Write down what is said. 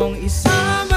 mong isipin